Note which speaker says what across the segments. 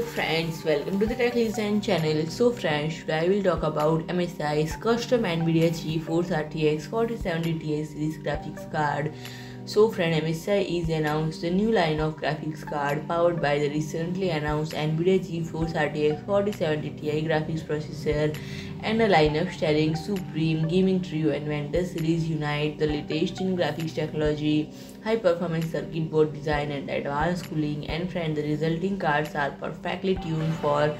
Speaker 1: friends, welcome to the Tech Legends channel. So friends, today I will talk about MSI's custom NVIDIA GeForce RTX 4070 Ti series graphics card. So friend, MSI is announced the new line of graphics card powered by the recently announced NVIDIA GeForce RTX 4070 Ti graphics processor and a lineup starring SUPRIM Gaming Trio and VENTUS series unite the latest in graphics technology, high performance circuit board design and advanced cooling and friend the resulting cards are perfectly tuned for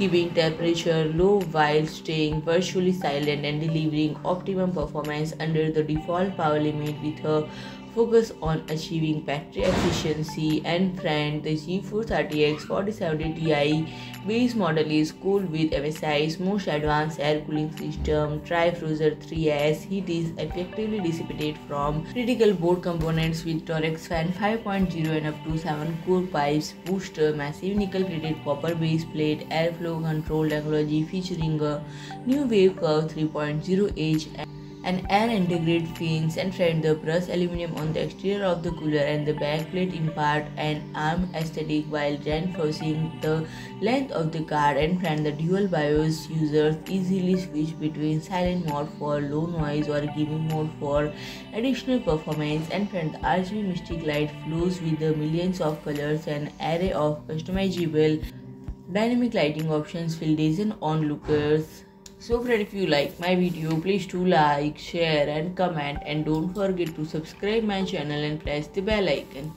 Speaker 1: keeping temperature low while staying virtually silent and delivering optimum performance under the default power limit with a focus on achieving battery efficiency and friend the GeForce RTX 4070 Ti base model is cooled with MSI's most advanced air cooling system TRI FROZR 3S heat is effectively dissipated from critical board components with Torx fan 5.0 and up to 7 core pipes booster massive nickel plated copper base plate airflow control technology featuring a new wave curve 3.0 edge and Air Antegrade fins and frame the brushed aluminum on the exterior of the cooler and the backplate impart an arm aesthetic while reinforcing the length of the card and frame the dual BIOS users easily switch between silent mode for low noise or gaming mode for additional performance and frame the RGB Mystic Light flows with the millions of colors and array of customizable dynamic lighting options will design onlookers so friend if you like my video please do like, share and comment and don't forget to subscribe my channel and press the bell icon.